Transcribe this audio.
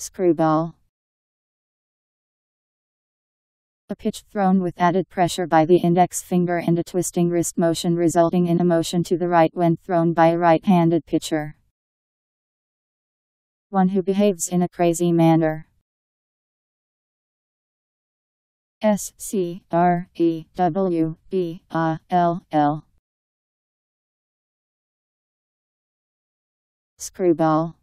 Screwball. A pitch thrown with added pressure by the index finger and a twisting wrist motion resulting in a motion to the right when thrown by a right-handed pitcher. One who behaves in a crazy manner. S C R E W B A L L Screwball